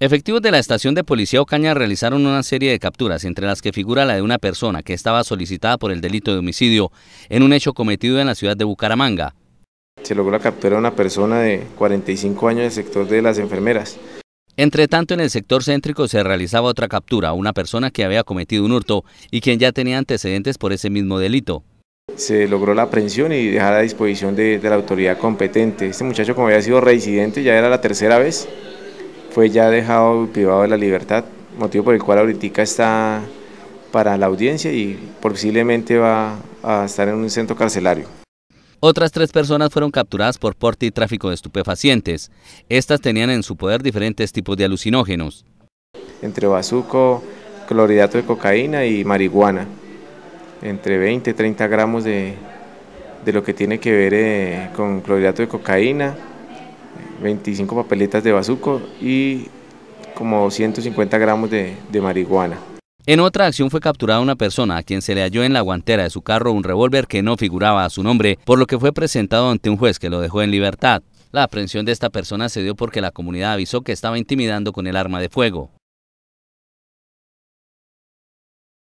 Efectivos de la estación de policía Ocaña realizaron una serie de capturas, entre las que figura la de una persona que estaba solicitada por el delito de homicidio en un hecho cometido en la ciudad de Bucaramanga. Se logró la captura de una persona de 45 años del sector de las enfermeras. Entre tanto, en el sector céntrico se realizaba otra captura, una persona que había cometido un hurto y quien ya tenía antecedentes por ese mismo delito. Se logró la aprehensión y dejar a disposición de, de la autoridad competente. Este muchacho, como había sido reincidente, ya era la tercera vez, fue ya dejado privado de la libertad, motivo por el cual ahorita está para la audiencia y posiblemente va a estar en un centro carcelario. Otras tres personas fueron capturadas por porte y tráfico de estupefacientes. Estas tenían en su poder diferentes tipos de alucinógenos. Entre bazuco, clorhidrato de cocaína y marihuana. Entre 20 y 30 gramos de, de, lo que tiene que ver eh, con clorhidrato de cocaína, 25 papeletas de bazuco y como 150 gramos de, de marihuana. En otra acción fue capturada una persona a quien se le halló en la guantera de su carro un revólver que no figuraba a su nombre, por lo que fue presentado ante un juez que lo dejó en libertad. La aprehensión de esta persona se dio porque la comunidad avisó que estaba intimidando con el arma de fuego.